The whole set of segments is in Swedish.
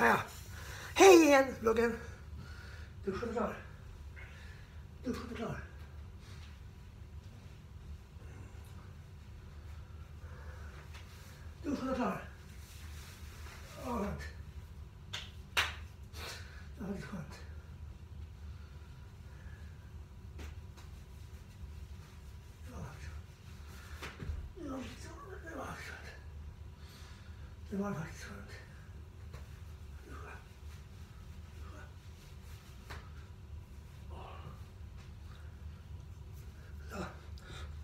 Ja. Hej igen vloggen. Duschen klar. Duschen klar. Duschen klar. Vad skönt. Det var lite skönt. Det var faktiskt skönt.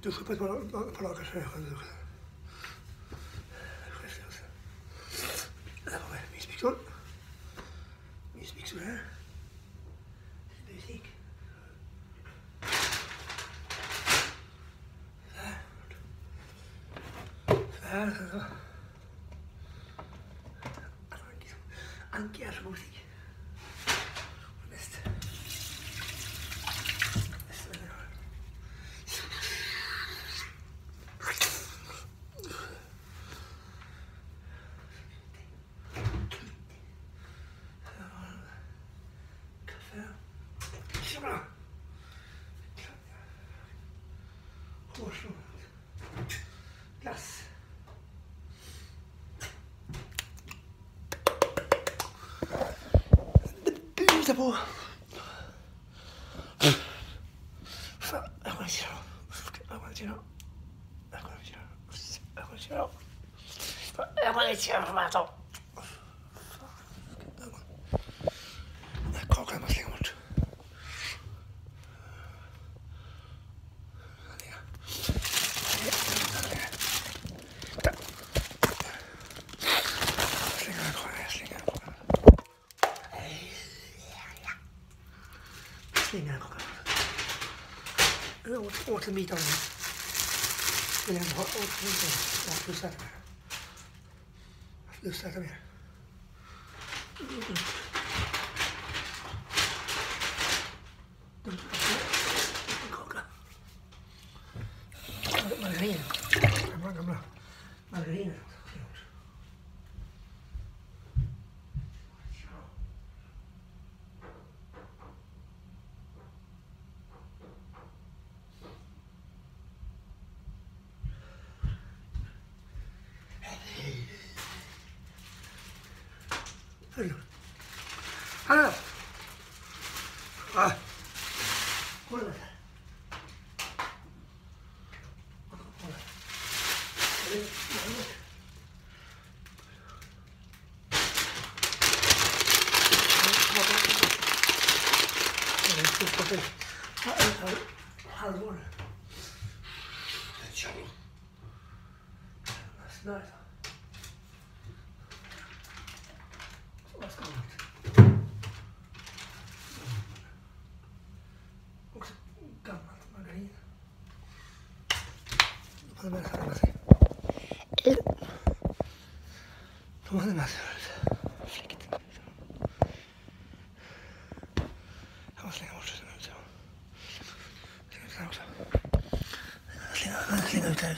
Dus ik ben van elkaar zeggen. Mis Victor. Mis Victor, hè? Anche la musica. Unacceptable. I want you out. I want you out. I want you out. I want you out. I want you out, Mato. ultimito ne. Meidän ultimito on lysätä. Lysätä vielä. Margarina. Margarina. Margarina. あらあこれだ That's nice. Tomate más. Slänga ut den.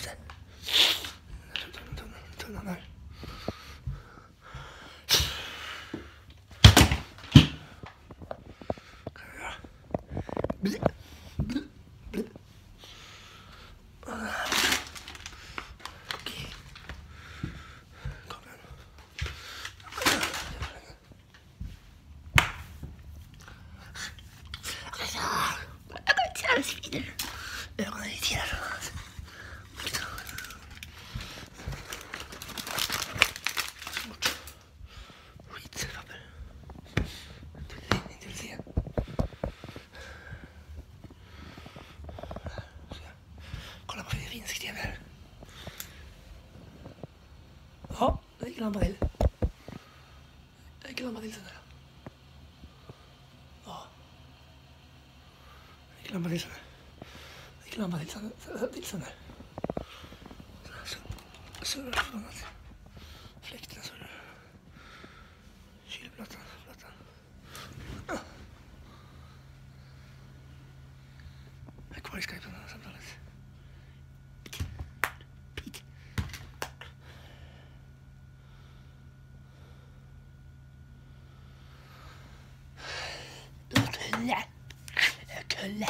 Yeah. Ja, till. Det till sådär. Ja. Det till sådär. där. Till sådär. till sen där. Så- Surrar. Fläkten surrar. Kylplattan, plattan. Ah. Jag är kvar i Skype, Kulle. Kulle.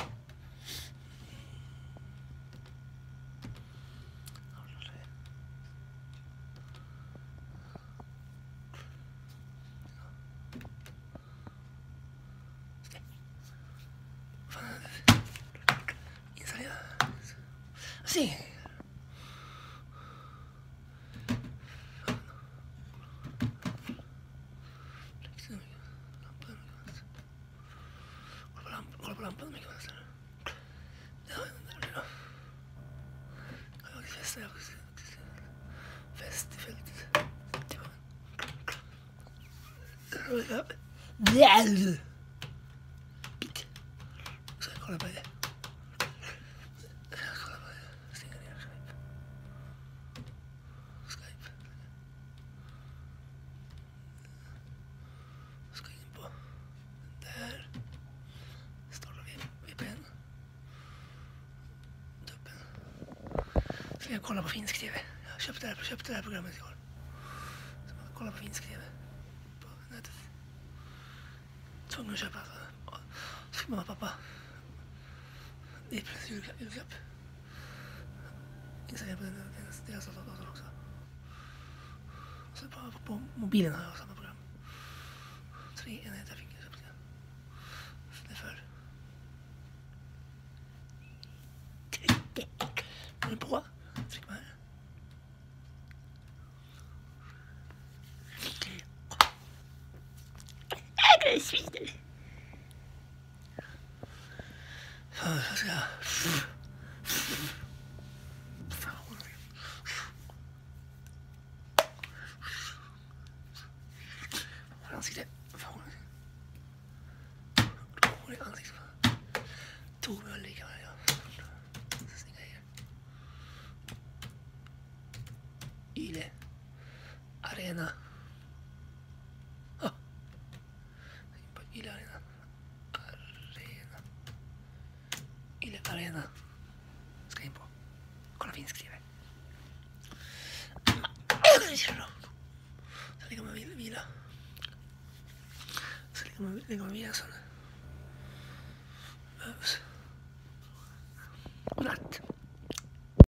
Installera. Sí. Kolla på lampan mycket vänster. Ja, där då. Ja, det fäster jag också. Fäst i fältet. Ska jag kolla på det? Ska jag kolla på det? Stänga ner Skype. Skype. Ska in på där. Vi Ska jag kolla på finsk TV. Jag köpte det här, köpte det här programmet igår. Så man kollar kolla på finsk TV. Tvungen att köpa. Så fick mamma och pappa. Det är precis julklapp. julklapp. Instagram på deras, deras dator också. Och så på, på mobilen har jag samma program. Tre enheter fick jag köpt. Det är för. Den är på. Tryck på här. Äger sviner. Ja, jag ska... Fan, vad det är. Hår i ansiktet. Fan, hår i ansiktet. Hår i ansiktet. Snygga tjejer. Yle. Arena. y la arena. Arena. Y la arena. Scrivo. Con la fin scrive. Salí come vila. Salí come vila sono. Vamos.